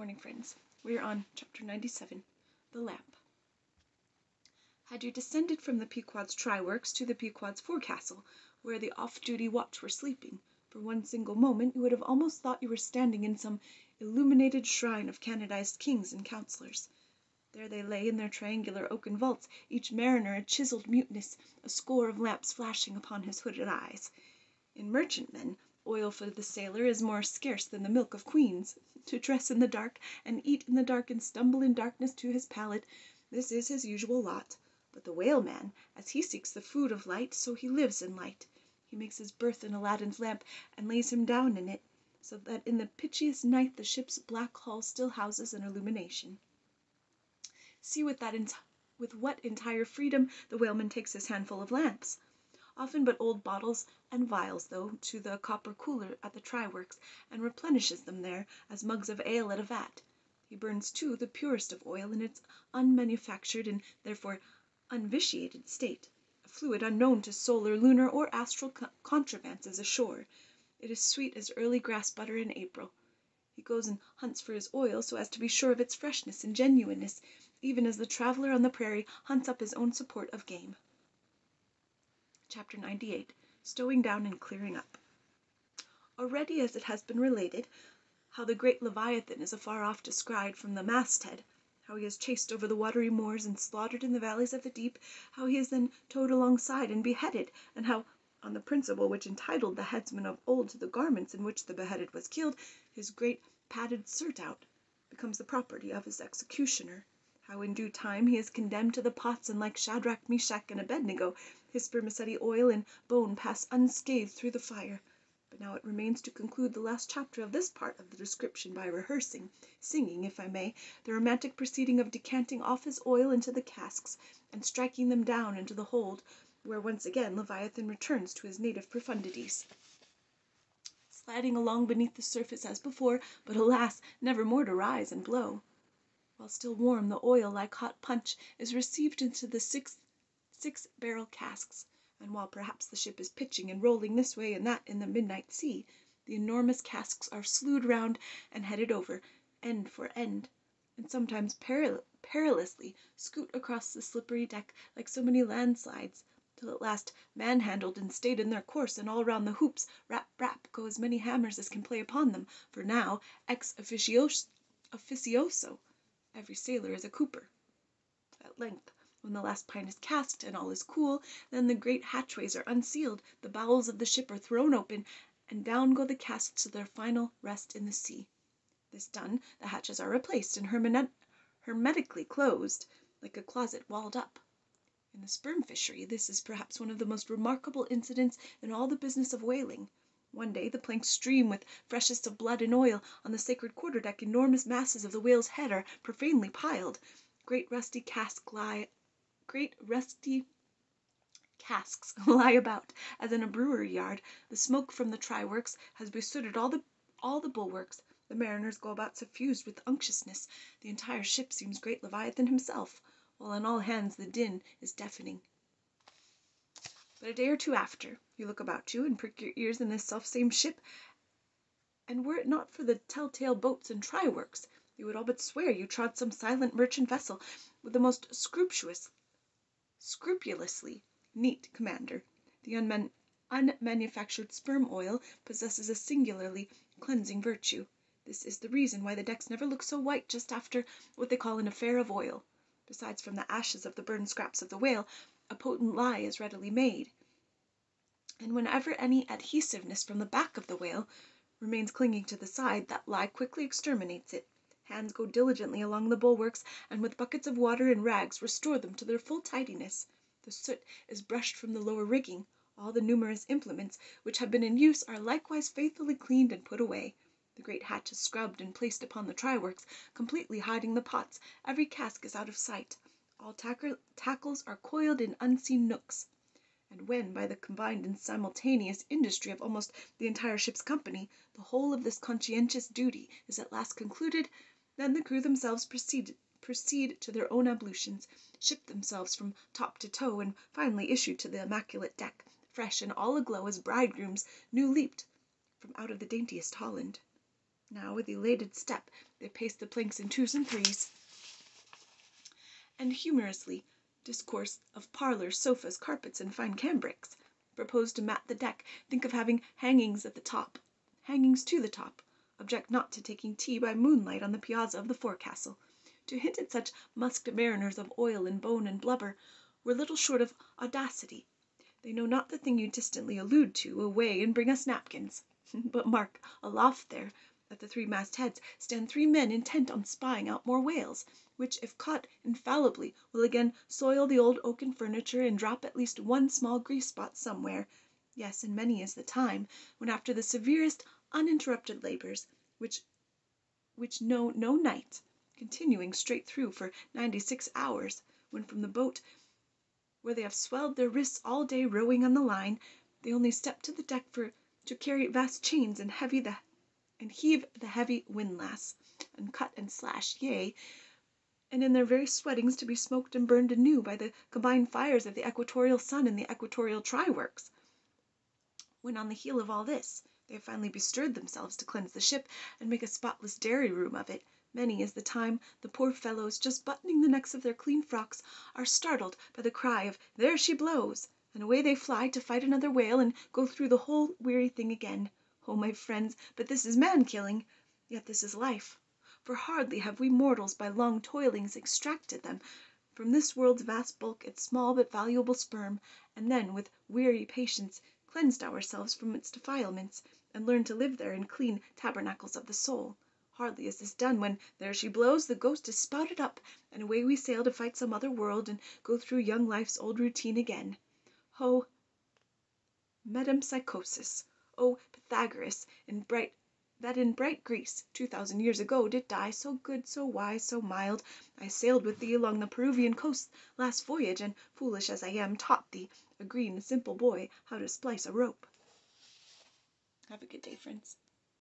morning, friends. We are on chapter 97, The Lamp. Had you descended from the Pequod's try works to the Pequod's forecastle, where the off duty watch were sleeping, for one single moment you would have almost thought you were standing in some illuminated shrine of canonized kings and councillors. There they lay in their triangular oaken vaults, each mariner a chiselled muteness, a score of lamps flashing upon his hooded eyes. In merchantmen, oil for the sailor is more scarce than the milk of queens. To dress in the dark, and eat in the dark, and stumble in darkness to his pallet, this is his usual lot. But the whaleman, as he seeks the food of light, so he lives in light. He makes his berth in Aladdin's lamp, and lays him down in it, so that in the pitchiest night the ship's black hull still houses an illumination. See with what entire freedom the whaleman takes his handful of lamps often but old bottles and vials though, to the copper cooler at the try works, and replenishes them there, as mugs of ale at a vat. He burns, too, the purest of oil in its unmanufactured and therefore unvitiated state, a fluid unknown to solar, lunar, or astral contrivances ashore. It is sweet as early grass butter in April. He goes and hunts for his oil so as to be sure of its freshness and genuineness, even as the traveller on the prairie hunts up his own support of game. Chapter 98 Stowing Down and Clearing Up. Already as it has been related, how the great Leviathan is afar off descried from the masthead, how he is chased over the watery moors and slaughtered in the valleys of the deep, how he is then towed alongside and beheaded, and how, on the principle which entitled the headsman of old to the garments in which the beheaded was killed, his great padded surtout becomes the property of his executioner how in due time he is condemned to the pots, and like Shadrach, Meshach, and Abednego, his spermaceti oil and bone pass unscathed through the fire. But now it remains to conclude the last chapter of this part of the description by rehearsing, singing, if I may, the romantic proceeding of decanting off his oil into the casks, and striking them down into the hold, where once again Leviathan returns to his native profundities sliding along beneath the surface as before, but alas, never more to rise and blow. While still warm, the oil, like hot punch, is received into the six six barrel casks, and while perhaps the ship is pitching and rolling this way and that in the midnight sea, the enormous casks are slewed round and headed over, end for end, and sometimes peril perilously scoot across the slippery deck like so many landslides, till at last man handled and stayed in their course, and all round the hoops, rap rap, go as many hammers as can play upon them, for now, ex officio officioso every sailor is a cooper. At length, when the last pine is cast, and all is cool, then the great hatchways are unsealed, the bowels of the ship are thrown open, and down go the casks to their final rest in the sea. This done, the hatches are replaced and hermetically closed, like a closet walled up. In the sperm fishery this is perhaps one of the most remarkable incidents in all the business of whaling. One day the planks stream with freshest of blood and oil; on the sacred quarter deck enormous masses of the whale's head are profanely piled; great rusty casks lie about, as in a brewery yard; the smoke from the try works has besooted all the bulwarks; the mariners go about suffused with unctuousness; the entire ship seems great Leviathan himself, while on all hands the din is deafening. But a day or two after, you look about you, and prick your ears in this self same ship, and were it not for the tell tale boats and try works, you would all but swear you trod some silent merchant vessel, with the most scrupulous scrupulously neat commander. The unmanufactured sperm oil possesses a singularly cleansing virtue. This is the reason why the decks never look so white just after what they call an affair of oil. Besides, from the ashes of the burned scraps of the whale a potent lye is readily made, and whenever any adhesiveness from the back of the whale remains clinging to the side, that lye quickly exterminates it. Hands go diligently along the bulwarks, and with buckets of water and rags restore them to their full tidiness. The soot is brushed from the lower rigging; all the numerous implements which have been in use are likewise faithfully cleaned and put away. The great hatch is scrubbed and placed upon the try works, completely hiding the pots; every cask is out of sight. All tackles are coiled in unseen nooks. And when, by the combined and simultaneous industry of almost the entire ship's company, the whole of this conscientious duty is at last concluded, then the crew themselves proceed to their own ablutions, ship themselves from top to toe, and finally issue to the immaculate deck, fresh and all aglow as bridegrooms new leaped from out of the daintiest Holland. Now with elated step they pace the planks in twos and threes, and humorously discourse of parlours, sofas, carpets, and fine cambrics; propose to mat the deck, think of having hangings at the top, hangings to the top; object not to taking tea by moonlight on the piazza of the forecastle. To hint at such musked mariners of oil and bone and blubber were little short of audacity. They know not the thing you distantly allude to; away, and bring us napkins! But mark, aloft there, at the three mast heads, stand three men intent on spying out more whales, which, if caught, infallibly will again soil the old oaken furniture, and drop at least one small grease spot somewhere; yes, and many is the time, when after the severest uninterrupted labours, which which know no night, continuing straight through for ninety six hours, when from the boat, where they have swelled their wrists all day rowing on the line, they only step to the deck for to carry vast chains and heavy the, and heave the heavy windlass, and cut and slash, yea, and in their very sweatings to be smoked and burned anew by the combined fires of the equatorial sun and the equatorial try works; when on the heel of all this, they have finally bestirred themselves to cleanse the ship, and make a spotless dairy room of it, many is the time the poor fellows, just buttoning the necks of their clean frocks, are startled by the cry of "There she blows!" and away they fly to fight another whale, and go through the whole weary thing again. Oh, my friends, but this is man killing! Yet this is life; for hardly have we mortals by long toilings extracted them from this world's vast bulk its small but valuable sperm, and then with weary patience cleansed ourselves from its defilements, and learned to live there in clean tabernacles of the soul; hardly is this done, when "there she blows!" the ghost is spouted up, and away we sail to fight some other world, and go through young life's old routine again. Oh, metempsychosis! O Pythagoras that in bright Greece, two thousand years ago, did die, so good, so wise, so mild, I sailed with thee along the Peruvian coast last voyage, and, foolish as I am, taught thee, a green, simple boy, how to splice a rope. Have a good day, friends.